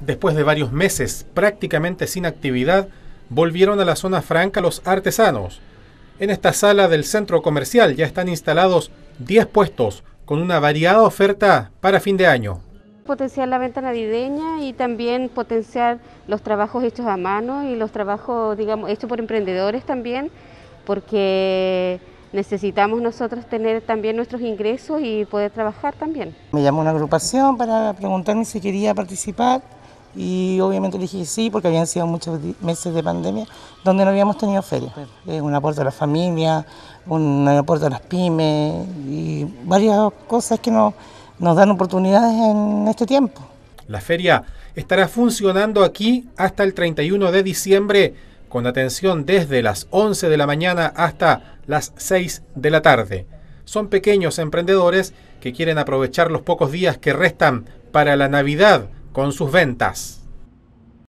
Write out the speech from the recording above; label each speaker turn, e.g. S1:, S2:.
S1: Después de varios meses prácticamente sin actividad, volvieron a la zona franca los artesanos. En esta sala del centro comercial ya están instalados 10 puestos con una variada oferta para fin de año.
S2: Potenciar la venta navideña y también potenciar los trabajos hechos a mano y los trabajos, digamos, hechos por emprendedores también, porque necesitamos nosotros tener también nuestros ingresos y poder trabajar también.
S3: Me llamó una agrupación para preguntarme si quería participar y obviamente dije sí porque habían sido muchos meses de pandemia donde no habíamos tenido feria. Es un aporte a la familia, un aporte a las pymes y varias cosas que nos, nos dan oportunidades en este tiempo.
S1: La feria estará funcionando aquí hasta el 31 de diciembre con atención desde las 11 de la mañana hasta las 6 de la tarde. Son pequeños emprendedores que quieren aprovechar los pocos días que restan para la Navidad con sus ventas.